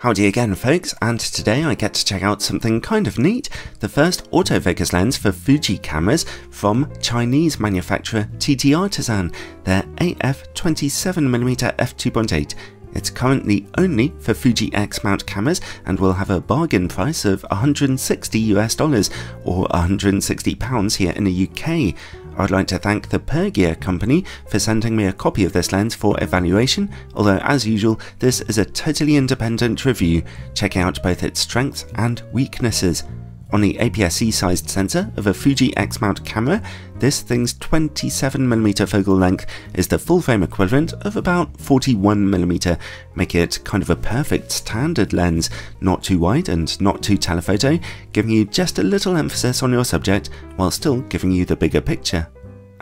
Howdy again folks, and today I get to check out something kind of neat, the first autofocus lens for Fuji cameras from Chinese manufacturer TT Artisan, their AF27mm f2.8. It's currently only for Fuji X mount cameras and will have a bargain price of 160 US dollars or 160 pounds here in the UK. I'd like to thank the Pergear company for sending me a copy of this lens for evaluation, although as usual, this is a totally independent review, checking out both its strengths and weaknesses. On the APS-C sized sensor of a Fuji X-mount camera, this thing's 27mm focal length is the full frame equivalent of about 41mm, making it kind of a perfect standard lens, not too wide and not too telephoto, giving you just a little emphasis on your subject while still giving you the bigger picture.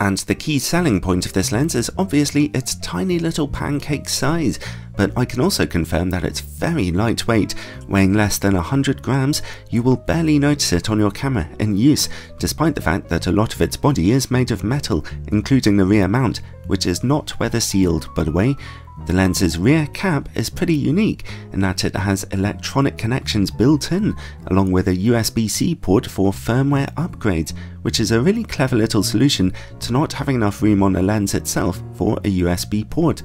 And the key selling point of this lens is obviously its tiny little pancake size, but I can also confirm that it's very lightweight, weighing less than 100 grams, you will barely notice it on your camera in use, despite the fact that a lot of its body is made of metal, including the rear mount, which is not weather sealed by the way, the lens's rear cap is pretty unique in that it has electronic connections built in, along with a USB-C port for firmware upgrades, which is a really clever little solution to not having enough room on the lens itself for a USB port.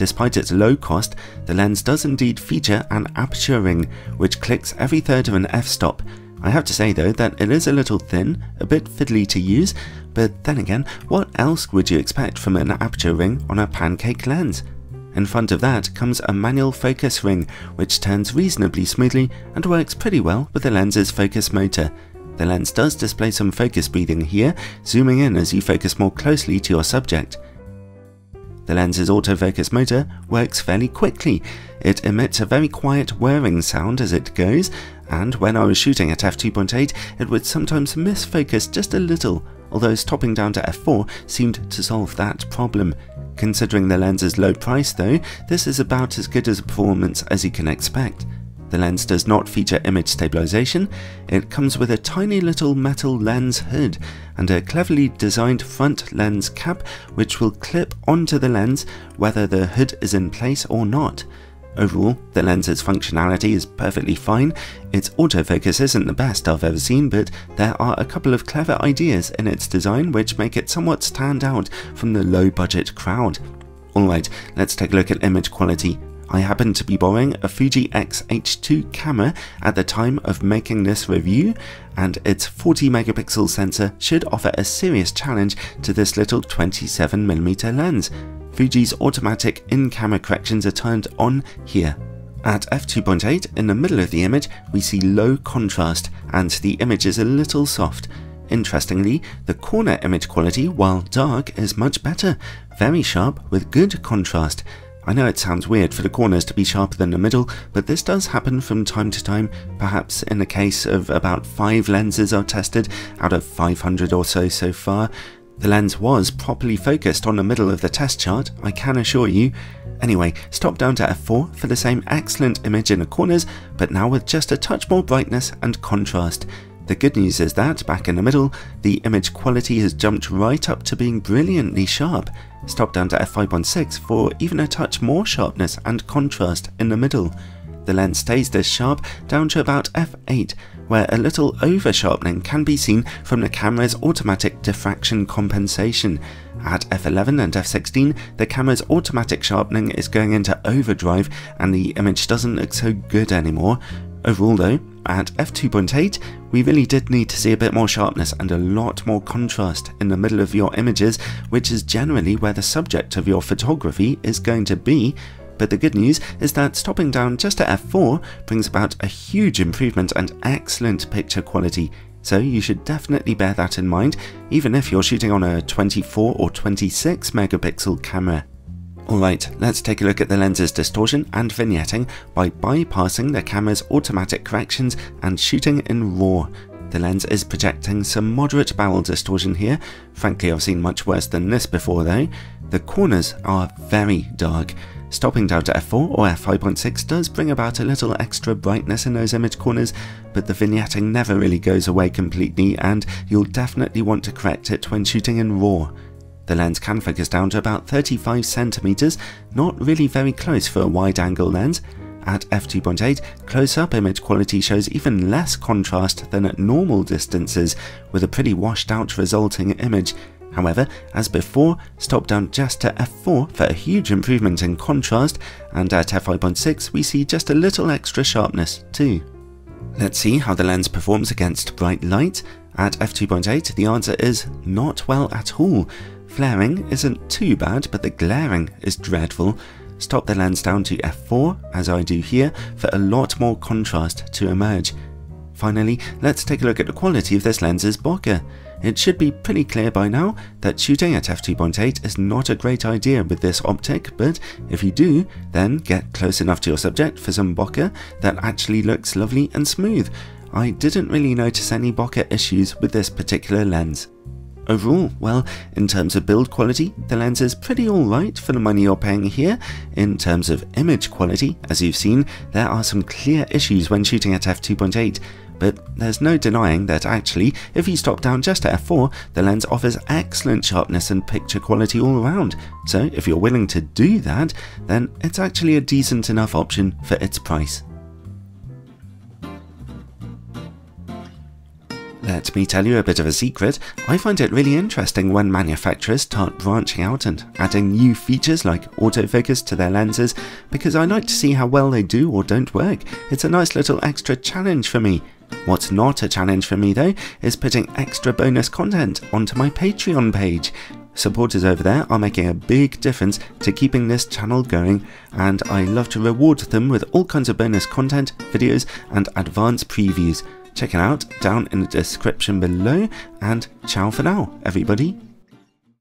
Despite its low cost, the lens does indeed feature an aperture ring, which clicks every third of an f-stop. I have to say though that it is a little thin, a bit fiddly to use, but then again, what else would you expect from an aperture ring on a pancake lens? In front of that comes a manual focus ring, which turns reasonably smoothly and works pretty well with the lens's focus motor. The lens does display some focus breathing here, zooming in as you focus more closely to your subject. The lens's autofocus motor works fairly quickly. It emits a very quiet whirring sound as it goes, and when I was shooting at f2.8 it would sometimes miss focus just a little, although stopping down to f4 seemed to solve that problem. Considering the lens's low price though, this is about as good a performance as you can expect. The lens does not feature image stabilization, it comes with a tiny little metal lens hood and a cleverly designed front lens cap which will clip onto the lens whether the hood is in place or not. Overall, the lens's functionality is perfectly fine, its autofocus isn't the best I've ever seen, but there are a couple of clever ideas in its design which make it somewhat stand out from the low budget crowd. Alright, let's take a look at image quality. I happen to be borrowing a Fuji X-H2 camera at the time of making this review, and its 40 megapixel sensor should offer a serious challenge to this little 27mm lens. Fuji's automatic in-camera corrections are turned on here. At f2.8, in the middle of the image, we see low contrast, and the image is a little soft. Interestingly, the corner image quality, while dark, is much better, very sharp with good contrast. I know it sounds weird for the corners to be sharper than the middle, but this does happen from time to time, perhaps in the case of about 5 lenses I've tested out of 500 or so so far. The lens was properly focused on the middle of the test chart, I can assure you. Anyway, stop down to f4 for the same excellent image in the corners, but now with just a touch more brightness and contrast. The good news is that, back in the middle, the image quality has jumped right up to being brilliantly sharp. Stop down to f5.6 for even a touch more sharpness and contrast in the middle. The lens stays this sharp down to about f8, where a little over sharpening can be seen from the camera's automatic diffraction compensation. At f11 and f16, the camera's automatic sharpening is going into overdrive and the image doesn't look so good anymore. Overall though, at f2.8, we really did need to see a bit more sharpness and a lot more contrast in the middle of your images, which is generally where the subject of your photography is going to be, but the good news is that stopping down just to f4 brings about a huge improvement and excellent picture quality, so you should definitely bear that in mind, even if you're shooting on a 24 or 26 megapixel camera. Alright, let's take a look at the lens's distortion and vignetting by bypassing the camera's automatic corrections and shooting in RAW. The lens is projecting some moderate barrel distortion here, frankly I've seen much worse than this before though. The corners are very dark, Stopping down to f4 or f5.6 does bring about a little extra brightness in those image corners, but the vignetting never really goes away completely and you'll definitely want to correct it when shooting in RAW. The lens can focus down to about 35cm, not really very close for a wide angle lens. At f2.8, close-up image quality shows even less contrast than at normal distances, with a pretty washed out resulting image. However, as before, stop down just to f4 for a huge improvement in contrast, and at f5.6 we see just a little extra sharpness too. Let's see how the lens performs against bright light. At f2.8 the answer is not well at all. Flaring isn't too bad, but the glaring is dreadful. Stop the lens down to f4, as I do here, for a lot more contrast to emerge. Finally, let's take a look at the quality of this lens's bokeh. It should be pretty clear by now that shooting at f2.8 is not a great idea with this optic, but if you do, then get close enough to your subject for some bokeh that actually looks lovely and smooth. I didn't really notice any bokeh issues with this particular lens. Overall, well, in terms of build quality, the lens is pretty alright for the money you're paying here. In terms of image quality, as you've seen, there are some clear issues when shooting at f2.8, but there's no denying that actually, if you stop down just at f4, the lens offers excellent sharpness and picture quality all around. So if you're willing to do that, then it's actually a decent enough option for its price. Let me tell you a bit of a secret. I find it really interesting when manufacturers start branching out and adding new features like autofocus to their lenses because I like to see how well they do or don't work. It's a nice little extra challenge for me. What's not a challenge for me though is putting extra bonus content onto my Patreon page. Supporters over there are making a big difference to keeping this channel going, and I love to reward them with all kinds of bonus content, videos, and advanced previews. Check it out down in the description below, and ciao for now, everybody.